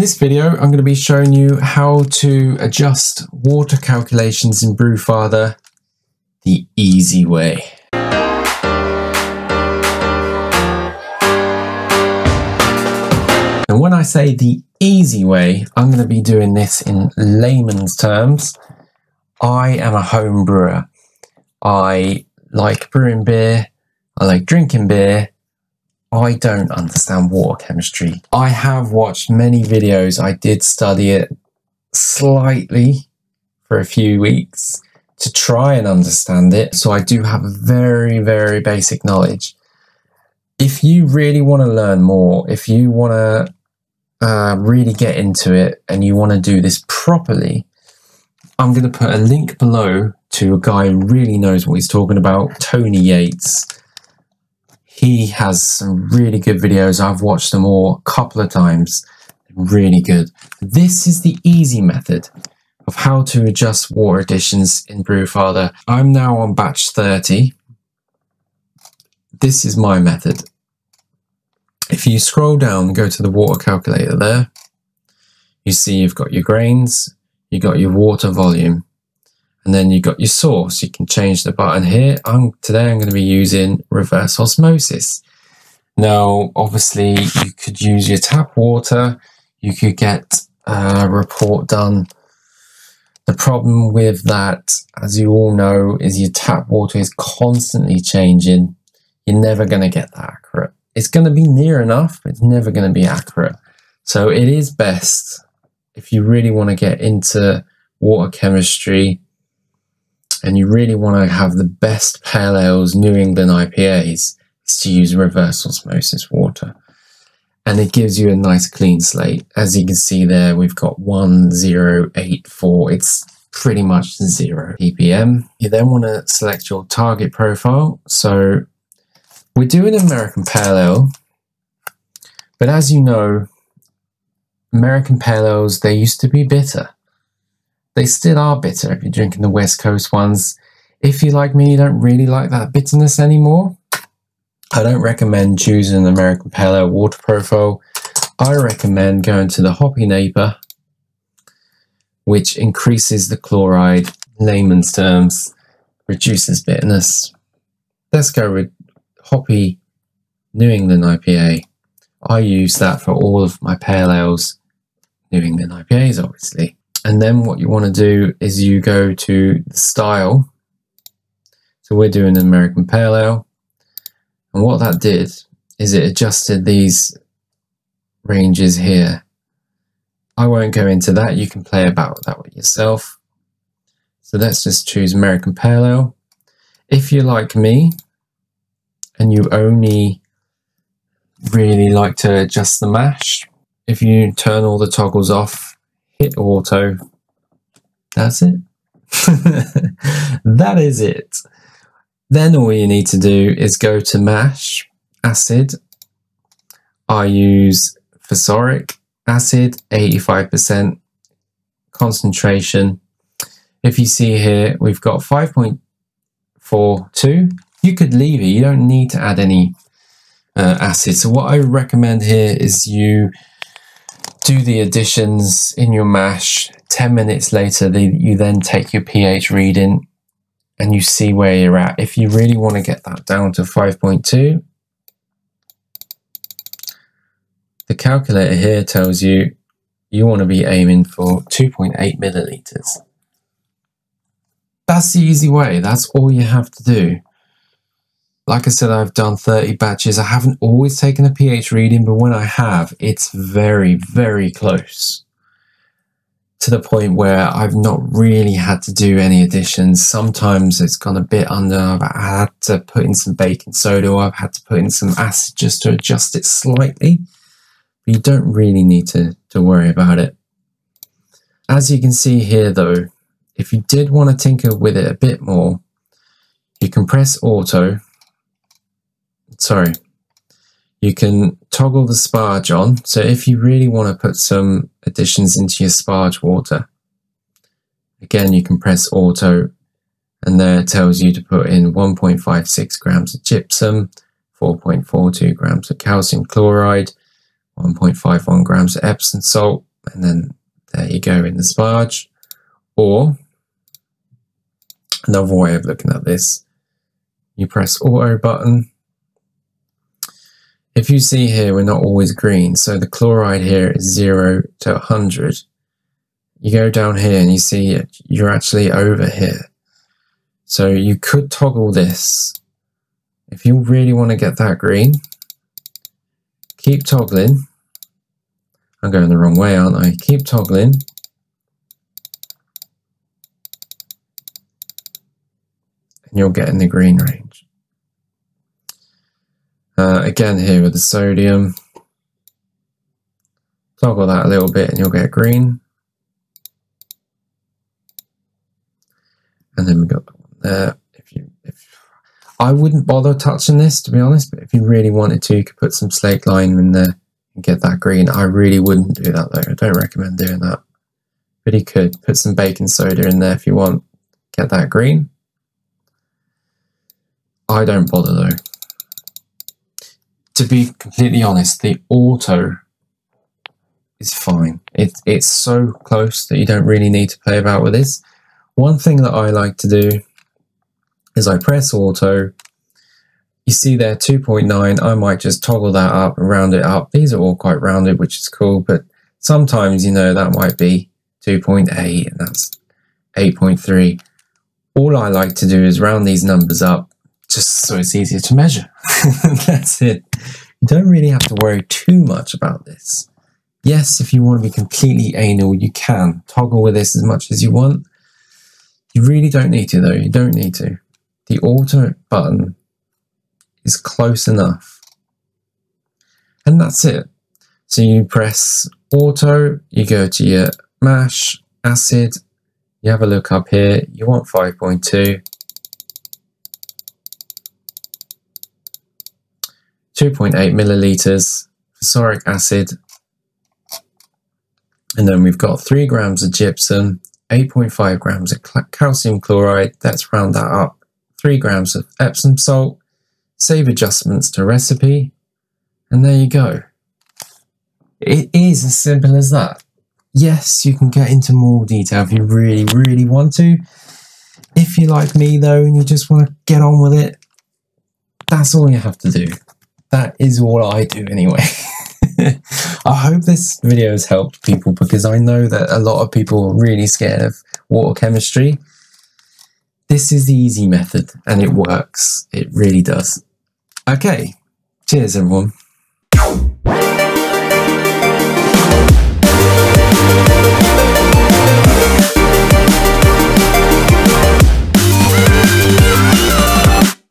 this video, I'm going to be showing you how to adjust water calculations in Brewfather the easy way. And when I say the easy way, I'm going to be doing this in layman's terms. I am a home brewer. I like brewing beer. I like drinking beer. I don't understand water chemistry. I have watched many videos. I did study it slightly for a few weeks to try and understand it. So I do have very, very basic knowledge. If you really want to learn more, if you want to uh, really get into it and you want to do this properly, I'm going to put a link below to a guy who really knows what he's talking about, Tony Yates. He has some really good videos. I've watched them all a couple of times. Really good. This is the easy method of how to adjust water additions in Brewfather. I'm now on batch 30. This is my method. If you scroll down go to the water calculator there, you see you've got your grains, you've got your water volume, and then you've got your source. You can change the button here. I'm, today I'm going to be using reverse osmosis. Now, obviously, you could use your tap water. You could get a report done the problem with that, as you all know, is your tap water is constantly changing. You're never going to get that accurate. It's going to be near enough, but it's never going to be accurate. So it is best if you really want to get into water chemistry and you really want to have the best pale ales, New England IPAs, is to use reverse osmosis water and it gives you a nice clean slate. As you can see there, we've got 1084. It's pretty much zero ppm. You then want to select your target profile. So we're doing American Pale Ale, but as you know, American Pale Ales, they used to be bitter. They still are bitter if you're drinking the West Coast ones. If you like me, you don't really like that bitterness anymore, I don't recommend choosing an American Pale Ale water profile. I recommend going to the Hoppy Neighbor, which increases the chloride, layman's terms, reduces bitterness. Let's go with Hoppy New England IPA. I use that for all of my pale ales, New England IPAs, obviously. And then what you want to do is you go to the style. So we're doing an American Pale Ale. And what that did is it adjusted these ranges here. I won't go into that. You can play about that with yourself. So let's just choose American Pale Ale. If you're like me and you only really like to adjust the mash, if you turn all the toggles off, hit auto, that's it. that is it. Then all you need to do is go to mash, acid. I use phosphoric acid, 85% concentration. If you see here, we've got 5.42. You could leave it. You don't need to add any uh, acid. So what I recommend here is you do the additions in your mash. 10 minutes later, you then take your pH reading and you see where you're at. If you really want to get that down to 5.2, the calculator here tells you you want to be aiming for 2.8 milliliters. That's the easy way. That's all you have to do. Like I said, I've done 30 batches. I haven't always taken a pH reading, but when I have, it's very, very close to the point where I've not really had to do any additions. Sometimes it's gone a bit under. I've had to put in some baking soda I've had to put in some acid just to adjust it slightly. But you don't really need to, to worry about it. As you can see here though, if you did want to tinker with it a bit more, you can press auto. Sorry, you can toggle the sparge on. So if you really want to put some additions into your sparge water, again, you can press auto and there it tells you to put in 1.56 grams of gypsum, 4.42 grams of calcium chloride, 1.51 grams of Epsom salt, and then there you go in the sparge. Or another way of looking at this, you press auto button. If you see here, we're not always green. So the chloride here is zero to 100. You go down here and you see you're actually over here. So you could toggle this. If you really want to get that green, keep toggling. I'm going the wrong way, aren't I? Keep toggling. And you'll get in the green range. Again here with the sodium, toggle that a little bit and you'll get green. And then we've got the one there. If you, if I wouldn't bother touching this to be honest, but if you really wanted to, you could put some slaked lime in there and get that green. I really wouldn't do that though. I don't recommend doing that. But you could put some baking soda in there if you want. Get that green. I don't bother though. To be completely honest, the auto is fine. It, it's so close that you don't really need to play about with this. One thing that I like to do is I press auto. You see there 2.9, I might just toggle that up round it up. These are all quite rounded, which is cool, but sometimes, you know, that might be 2.8 and that's 8.3. All I like to do is round these numbers up just so it's easier to measure. that's it. You don't really have to worry too much about this. Yes, if you want to be completely anal, you can toggle with this as much as you want. You really don't need to though, you don't need to the auto button is close enough. And that's it. So you press auto, you go to your mash, acid, you have a look up here, you want 5.2. 2.8 milliliters phosphoric acid and then we've got 3 grams of gypsum 8.5 grams of calcium chloride let's round that up 3 grams of Epsom salt, save adjustments to recipe, and there you go. It is as simple as that. Yes, you can get into more detail if you really, really want to. If you're like me though and you just want to get on with it, that's all you have to do. That is all I do anyway. I hope this video has helped people because I know that a lot of people are really scared of water chemistry this is the easy method and it works. It really does. Okay. Cheers, everyone.